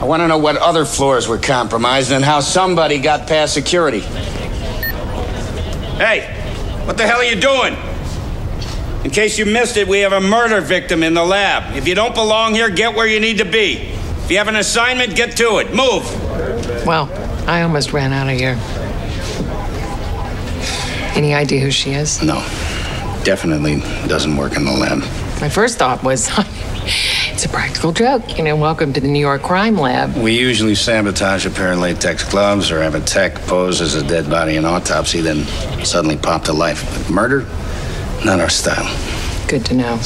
I want to know what other floors were compromised and how somebody got past security. Hey, what the hell are you doing? In case you missed it, we have a murder victim in the lab. If you don't belong here, get where you need to be. If you have an assignment, get to it. Move. Well, I almost ran out of here. Any idea who she is? No, definitely doesn't work in the lab. My first thought was it's a practical joke. You know, welcome to the New York Crime Lab. We usually sabotage a pair of latex gloves or have a tech pose as a dead body in autopsy, then suddenly pop to life. But murder? Not our style. Good to know.